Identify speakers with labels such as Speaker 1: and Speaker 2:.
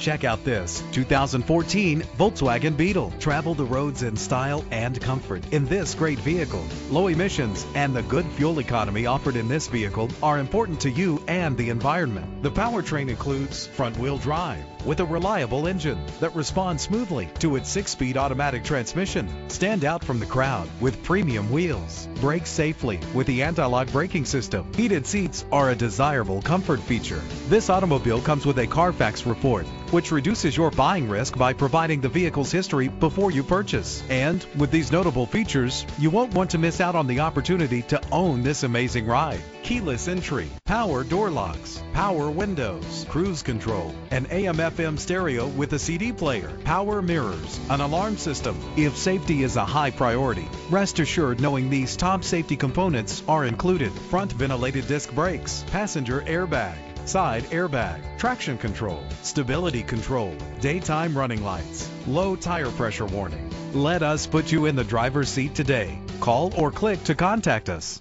Speaker 1: Check out this 2014 Volkswagen Beetle. Travel the roads in style and comfort in this great vehicle. Low emissions and the good fuel economy offered in this vehicle are important to you and the environment. The powertrain includes front-wheel drive with a reliable engine that responds smoothly to its six-speed automatic transmission. Stand out from the crowd with premium wheels. Brake safely with the anti-lock braking system. Heated seats are a desirable comfort feature. This automobile comes with a Carfax report, which reduces your buying risk by providing the vehicle's history before you purchase. And with these notable features, you won't want to miss out on the opportunity to own this amazing ride. Keyless entry, power door locks, power windows, cruise control, an AM FM stereo with a CD player, power mirrors, an alarm system. If safety is a high priority, rest assured knowing these top safety components are included. Front ventilated disc brakes, passenger airbag, side airbag, traction control, stability control, daytime running lights, low tire pressure warning. Let us put you in the driver's seat today. Call or click to contact us.